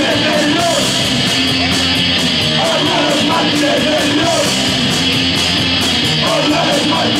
mantenerlos, hablar es mantenerlos.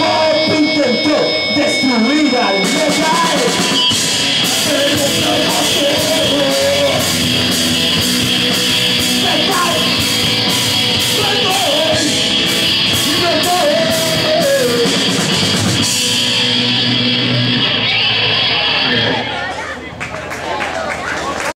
Job intentó destruir al metal.